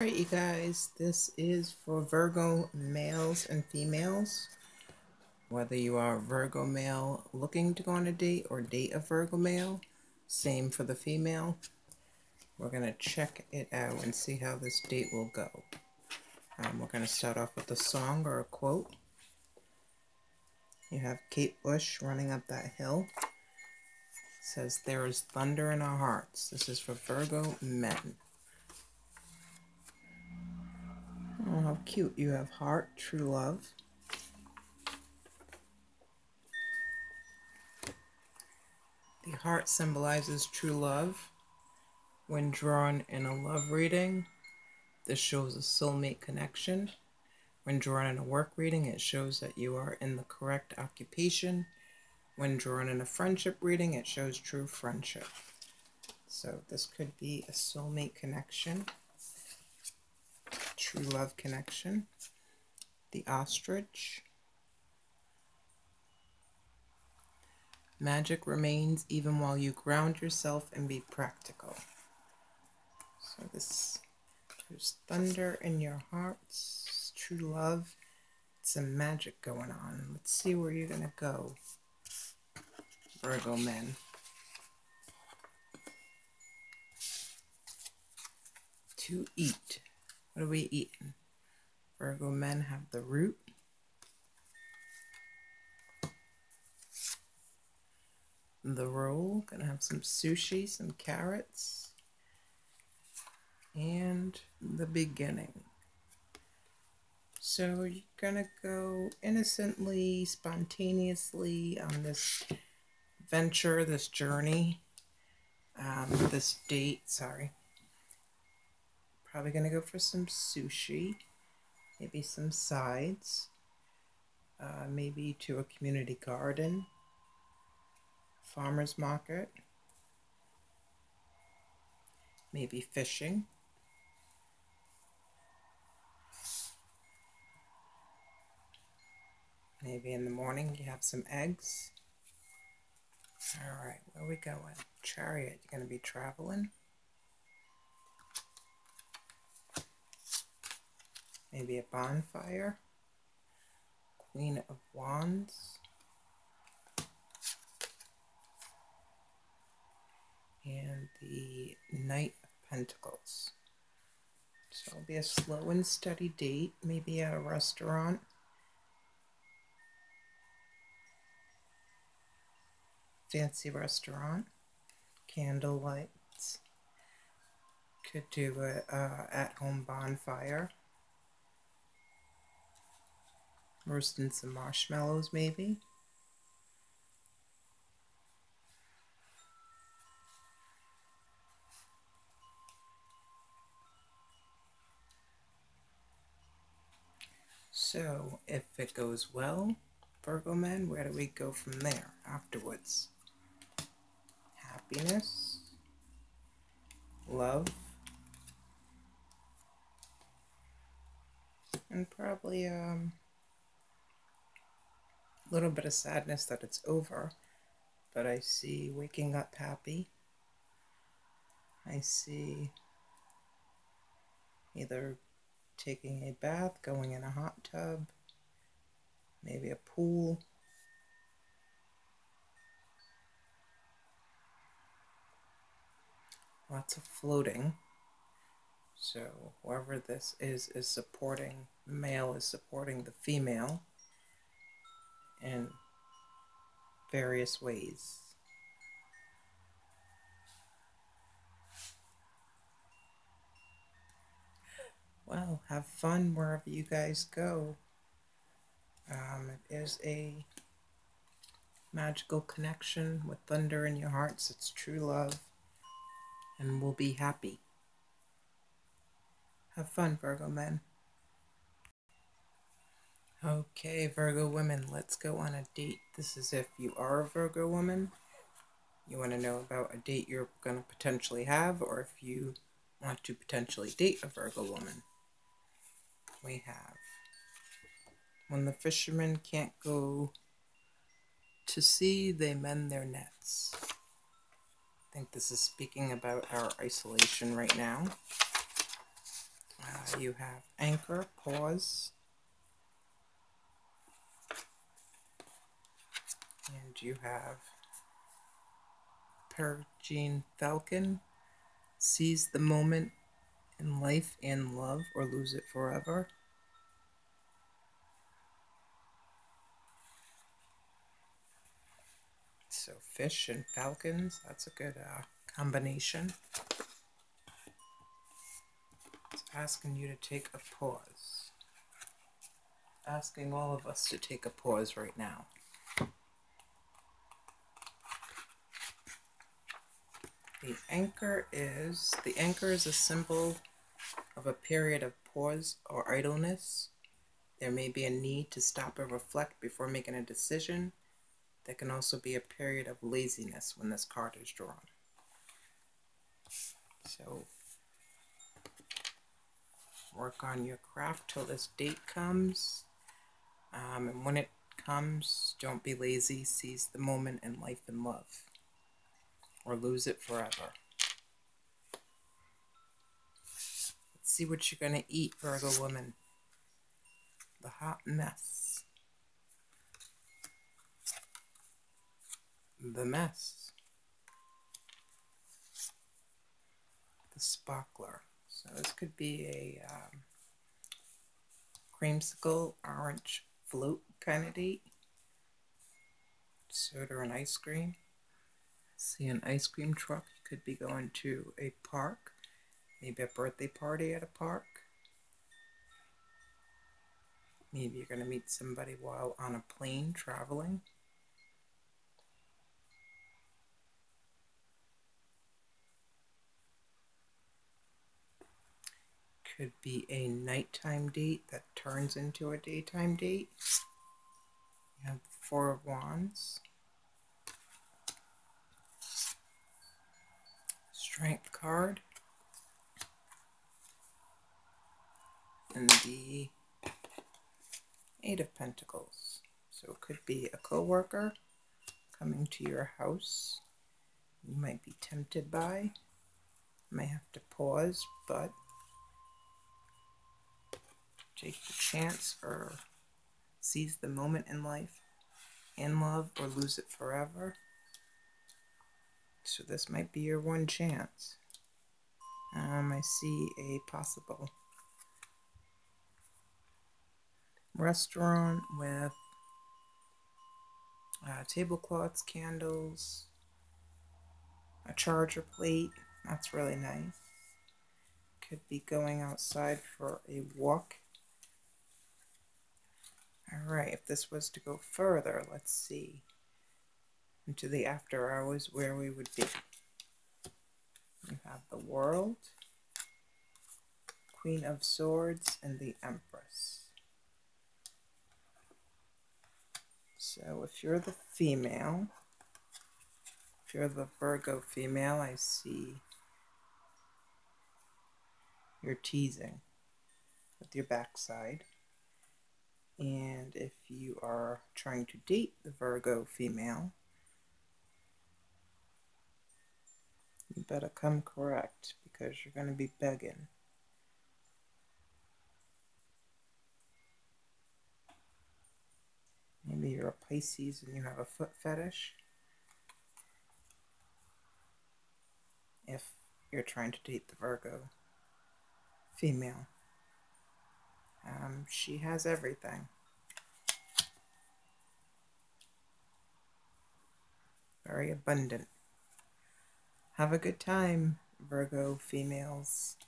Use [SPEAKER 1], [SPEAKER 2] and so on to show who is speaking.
[SPEAKER 1] Alright, you guys, this is for Virgo males and females. Whether you are a Virgo male looking to go on a date or date a Virgo male, same for the female. We're going to check it out and see how this date will go. Um, we're going to start off with a song or a quote. You have Kate Bush running up that hill. It says, There is thunder in our hearts. This is for Virgo men. How cute. You have heart, true love. The heart symbolizes true love. When drawn in a love reading, this shows a soulmate connection. When drawn in a work reading, it shows that you are in the correct occupation. When drawn in a friendship reading, it shows true friendship. So this could be a soulmate connection true love connection, the ostrich. Magic remains even while you ground yourself and be practical. So this, there's thunder in your hearts, true love, some magic going on. Let's see where you're going to go, Virgo men. To eat. What are we eating? Virgo men have the root. The roll, gonna have some sushi, some carrots, and the beginning. So you're gonna go innocently, spontaneously on this venture, this journey, um, this date, sorry. Probably going to go for some sushi, maybe some sides, uh, maybe to a community garden, farmer's market, maybe fishing. Maybe in the morning you have some eggs. All right, where we going? Chariot, you're going to be traveling. Maybe a bonfire, Queen of Wands, and the Knight of Pentacles. So it'll be a slow and steady date, maybe at a restaurant. Fancy restaurant, candle lights. Could do a uh, at-home bonfire. Roasting some marshmallows, maybe. So, if it goes well, Virgo men, where do we go from there afterwards? Happiness, love, and probably um, little bit of sadness that it's over, but I see waking up happy. I see either taking a bath, going in a hot tub, maybe a pool. Lots of floating. So whoever this is is supporting, male is supporting the female in various ways. Well, have fun wherever you guys go. Um, it is a magical connection with thunder in your hearts. It's true love, and we'll be happy. Have fun, Virgo men. Okay, Virgo women, let's go on a date. This is if you are a Virgo woman, you want to know about a date you're going to potentially have, or if you want to potentially date a Virgo woman. We have when the fishermen can't go to sea, they mend their nets. I think this is speaking about our isolation right now. Uh, you have anchor, pause, you have Peregrine Falcon, seize the moment in life and love or lose it forever. So fish and falcons, that's a good uh, combination. It's asking you to take a pause. Asking all of us to take a pause right now. The anchor is the anchor is a symbol of a period of pause or idleness. There may be a need to stop and reflect before making a decision. There can also be a period of laziness when this card is drawn. So work on your craft till this date comes. Um, and when it comes, don't be lazy. Seize the moment in life and love or lose it forever. Let's see what you're going to eat, Virgo woman. The hot mess. The mess. The sparkler. So this could be a um, creamsicle, orange float kind of date. Soda and ice cream. See an ice cream truck. You could be going to a park. Maybe a birthday party at a park. Maybe you're going to meet somebody while on a plane traveling. Could be a nighttime date that turns into a daytime date. You have Four of Wands. Strength card. And the Eight of Pentacles. So it could be a co-worker coming to your house. You might be tempted by. You may have to pause, but take the chance or seize the moment in life in love or lose it forever. So this might be your one chance. Um, I see a possible restaurant with uh, tablecloths, candles, a charger plate. That's really nice. Could be going outside for a walk. Alright, if this was to go further, let's see into the after hours where we would be. You have the world, Queen of Swords, and the Empress. So if you're the female, if you're the Virgo female, I see you're teasing with your backside. And if you are trying to date the Virgo female, You better come correct because you're going to be begging. Maybe you're a Pisces and you have a foot fetish. If you're trying to date the Virgo female. Um, she has everything. Very abundant. Have a good time, Virgo females.